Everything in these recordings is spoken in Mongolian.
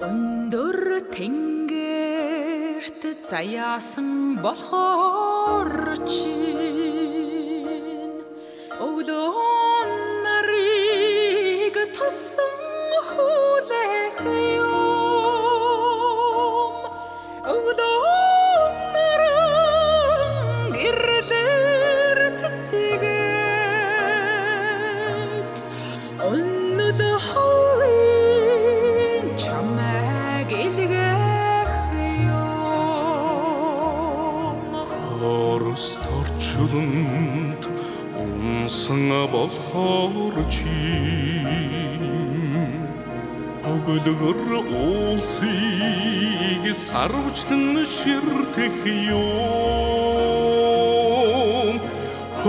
Өндөр тэнгэрт заяасан болохоор чи Өвлөн унсан болохоор чи Өглөгөр уулсыг сарвчлан ширтэх юм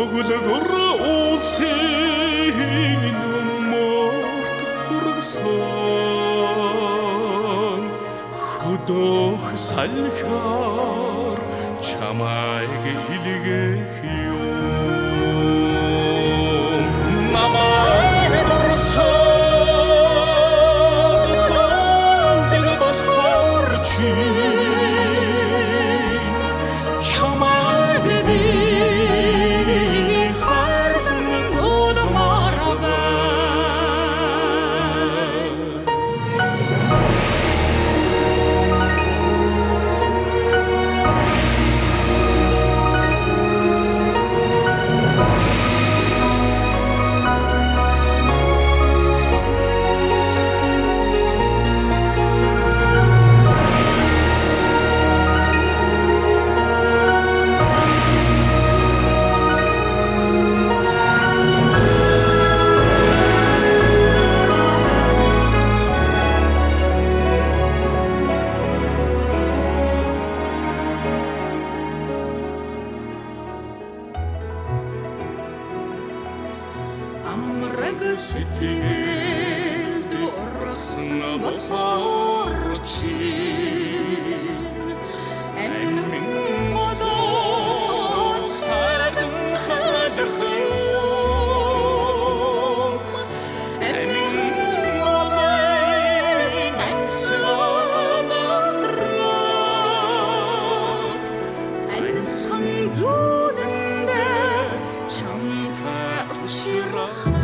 Өглөгөр уулсыг нэмэрт хургасан. Хөдөх салхаар чамайг илгээх юм Амраг сэтгэлд ургасан болохоор чи. Амин Oh.